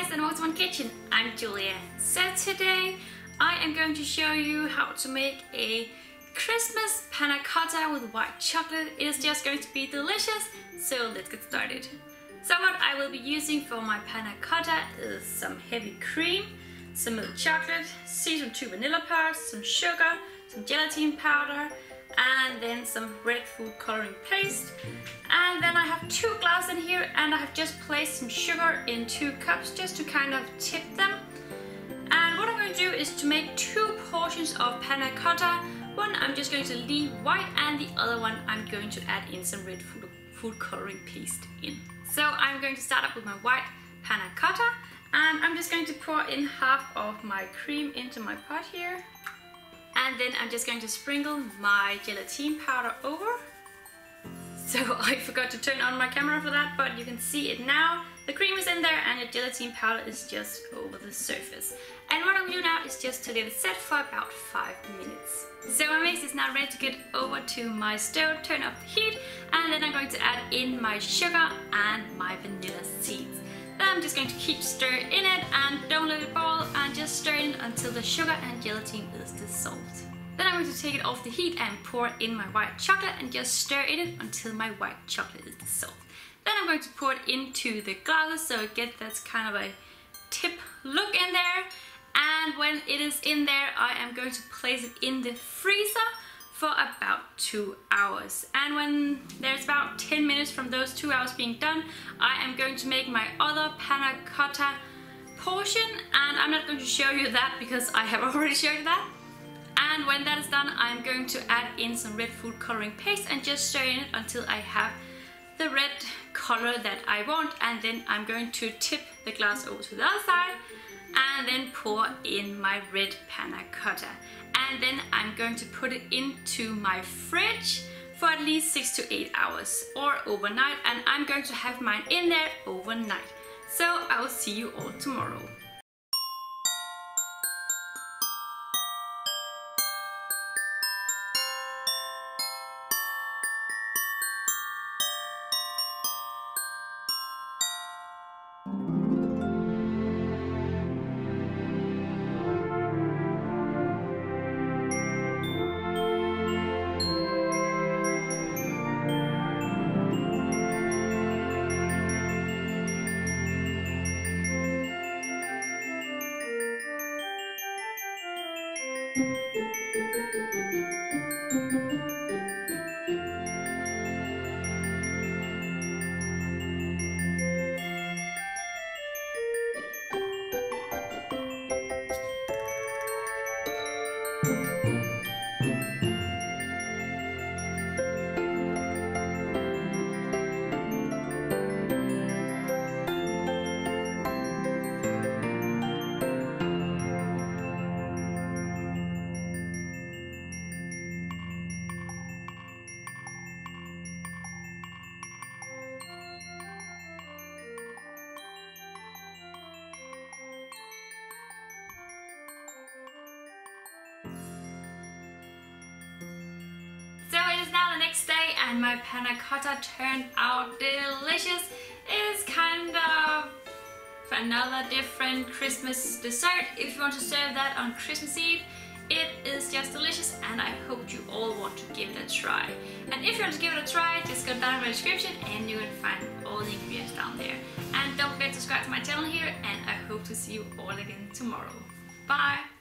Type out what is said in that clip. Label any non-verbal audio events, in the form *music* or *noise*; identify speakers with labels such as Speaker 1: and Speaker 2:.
Speaker 1: guys and welcome to my kitchen. I'm Julia. So today I am going to show you how to make a Christmas panna cotta with white chocolate. It is just going to be delicious, so let's get started. So what I will be using for my panna cotta is some heavy cream, some milk chocolate, seasoned two vanilla pods, some sugar, some gelatin powder, and then some red food coloring paste. And then I have two glasses in here and I have just placed some sugar in two cups just to kind of tip them. And what I'm going to do is to make two portions of panna cotta. One I'm just going to leave white and the other one I'm going to add in some red food, food coloring paste in. So I'm going to start up with my white panna cotta and I'm just going to pour in half of my cream into my pot here. And then I'm just going to sprinkle my gelatine powder over. So *laughs* I forgot to turn on my camera for that, but you can see it now. The cream is in there and the gelatine powder is just over the surface. And what I'm gonna do now is just to let it set for about five minutes. So my mix is now ready to get over to my stove, turn up the heat, and then I'm going to add in my sugar and my vanilla seeds. Then I'm just going to keep stirring in it and don't let it boil until the sugar and gelatin is dissolved. Then I'm going to take it off the heat and pour in my white chocolate and just stir in it until my white chocolate is dissolved. Then I'm going to pour it into the glasses so it gets that kind of a tip look in there. And when it is in there, I am going to place it in the freezer for about two hours. And when there's about 10 minutes from those two hours being done, I am going to make my other panna cotta portion. And I'm not going to show you that because I have *laughs* already showed you that. And when that is done, I'm going to add in some red food coloring paste and just stir in it until I have the red color that I want. And then I'm going to tip the glass over to the other side and then pour in my red panna cotta and then I'm going to put it into my fridge for at least 6 to 8 hours or overnight and I'm going to have mine in there overnight. So I will see you all tomorrow. Так, так, так. And my panna cotta turned out delicious. It is kind of another different Christmas dessert if you want to serve that on Christmas Eve. It is just delicious and I hope you all want to give it a try. And if you want to give it a try, just go down in the description and you will find all the ingredients down there. And don't forget to subscribe to my channel here and I hope to see you all again tomorrow. Bye!